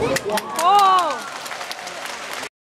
Wow.